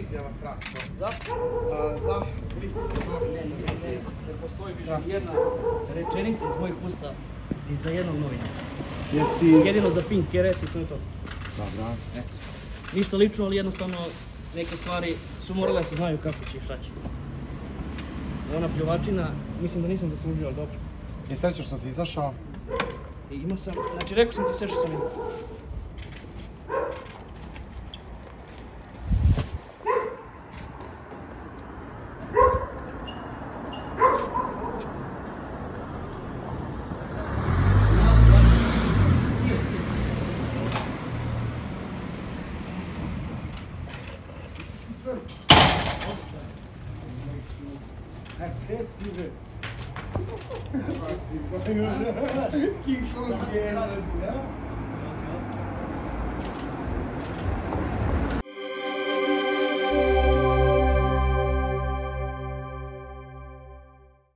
izjava kratko. Za? Za lice. Ne, ne, ne, ne postoji više jedna rečenica iz mojih usta ni za jednog novinara. Jesi... Jedino za Pink RS i to je to. Dobra. Eto. Ništa lično, ali jednostavno neke stvari su morale da se znaju kako će i šta će. I ona pljuvačina, mislim da nisam zaslužio, ali dobro. Je srećan što si izašao? I imao sam, znači rekao sam ti sve što sam imao. person agresif. Agresif. Kim çok geldi.